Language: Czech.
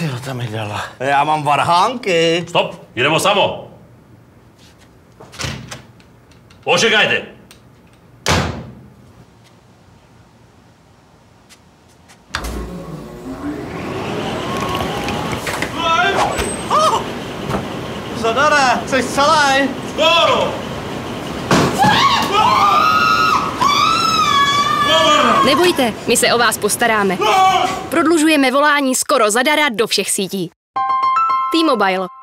Ty ho tam mi dala. Já mám varhánky. Stop, idemo samo. Počekajte. Zadare, jsi celý. Skoro! Nebojte, my se o vás postaráme. Prodlužujeme volání skoro zadara do všech sítí. T-Mobile.